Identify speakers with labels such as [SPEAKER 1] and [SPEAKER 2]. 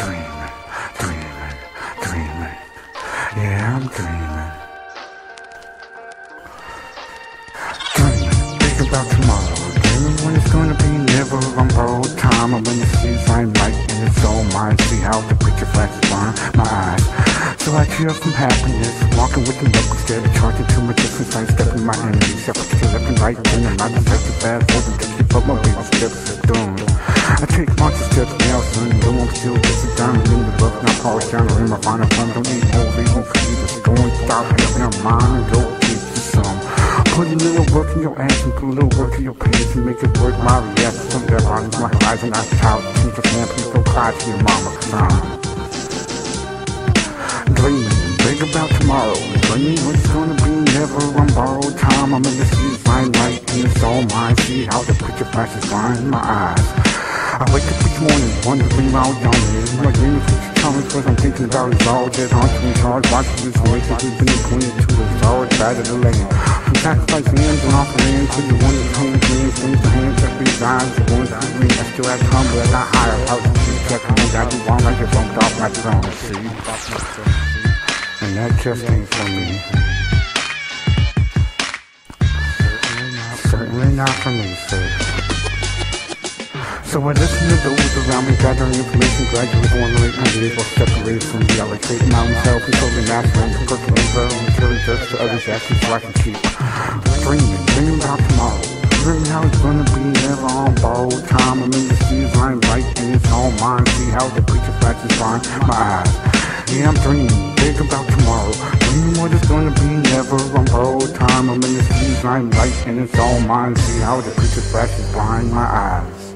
[SPEAKER 1] dreaming, dreaming, dreaming. Yeah, I'm dreaming. Dreaming, think about tomorrow. Dreaming when it's gonna be never on borrowed time. And when the seas I'm right and it's all mine. See how the picture flashes behind my eyes. So I cheer from happiness, walking with the look instead of charging too much distance. I'm stepping my enemies, separate to left and right, and I'm not fast, hoping to keep up my baby steps son, feel just a diamond in the rough, not polish down in my final form. Don't need more reason for you to go and stop having a mind and go get you some. Put a little work in your ass and put a little work in your pants and make it worth my reaction. Some that bottoms my horizon, I shout, change your man, please don't cry to your mama, I'm dreaming, think about tomorrow. Dreaming what's gonna be never on borrowed time. I'm in the seas, fine light, and it's all mine. See how the picture flashes behind my eyes. Morning wondering how young is. My dream of future challenge, cause I'm thinking about is all dead haunting hard. Watching this race that we've been appointed to is all side of the land. From sacrifice hands and offerings to the one that comes in, the hands that resides. The ones that bring I still have come, but not higher. To keep checking me, I do wrong, I get bumped off my throne, see? And that just ain't for me. Certainly not for me, sir. So I listen to those around me, gathering information, gradually formulate ideas while separated from reality. Mountains, help controlling mastering, percolating verbal material just to others' actions so I can keep dreaming, dreaming about tomorrow. Dreaming how it's gonna be never on borrowed time. I'm in the seas, I'm right, and it's all mine. See how the picture flashes behind my eyes. Yeah, I'm dreaming, think about tomorrow. Dreaming what it's gonna be, never on borrowed time. I'm in the seas, I'm right, and it's all mine. See how the picture flashes behind my eyes.